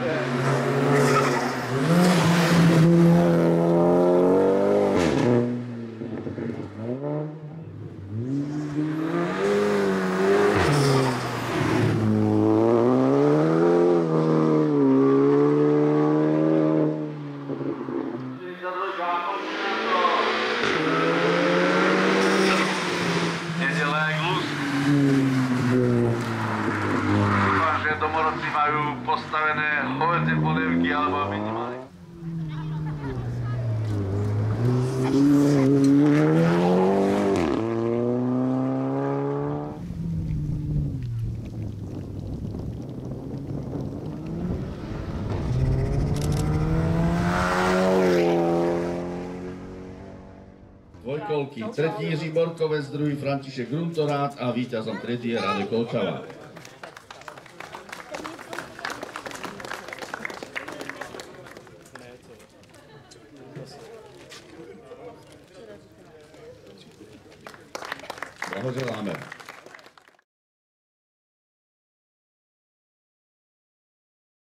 Yeah. Nastavené hovedzie polievky alebo minimálne. Dvojkolky. Tretí Jiří Borkovec, druhý František Gruntorát a víťazom tretí je Radek Kolčava. 我就拉面